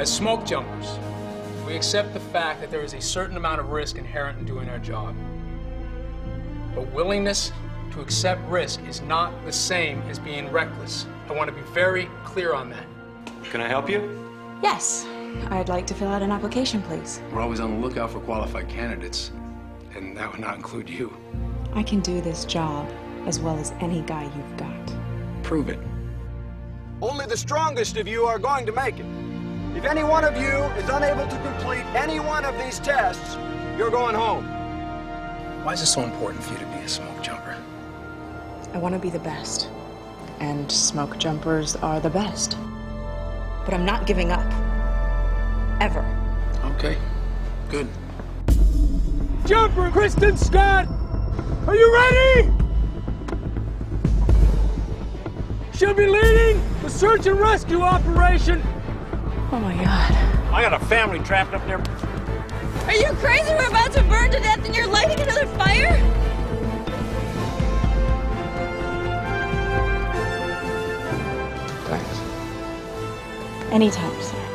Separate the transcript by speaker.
Speaker 1: As smoke jumpers, we accept the fact that there is a certain amount of risk inherent in doing our job. But willingness to accept risk is not the same as being reckless. I want to be very clear on that.
Speaker 2: Can I help you?
Speaker 3: Yes. I'd like to fill out an application, please.
Speaker 1: We're always on the lookout for qualified candidates, and that would not include you.
Speaker 3: I can do this job as well as any guy you've got.
Speaker 1: Prove it.
Speaker 4: Only the strongest of you are going to make it. If any one of you is unable to complete any one of these tests, you're going home.
Speaker 1: Why is it so important for you to be a smoke jumper?
Speaker 3: I want to be the best. And smoke jumpers are the best. But I'm not giving up. Ever.
Speaker 1: Okay, good.
Speaker 5: Jumper Kristen Scott, are you ready? She'll be leading the search and rescue operation.
Speaker 3: Oh my god.
Speaker 2: I got a family trapped up there.
Speaker 6: Are you crazy? We're about to burn to death and you're lighting another fire?
Speaker 1: Thanks.
Speaker 3: Anytime, sir.